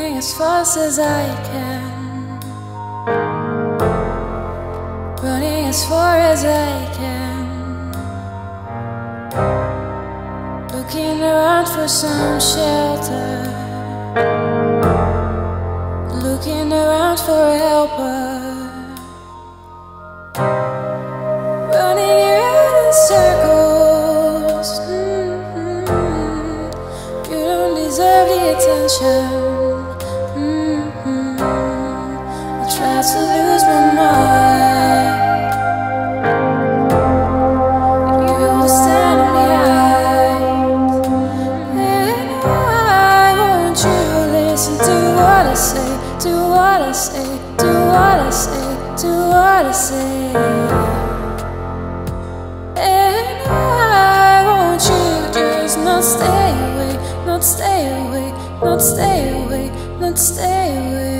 as fast as I can, running as far as I can, looking around for some shelter, looking around for helper, running around in circles. Mm-hmm. You don't deserve the attention. Try to lose my mind. You. And you listen to what I say, to what I say, to what I say, to what I say. And you just not stay away, not stay away, not stay away, not stay away.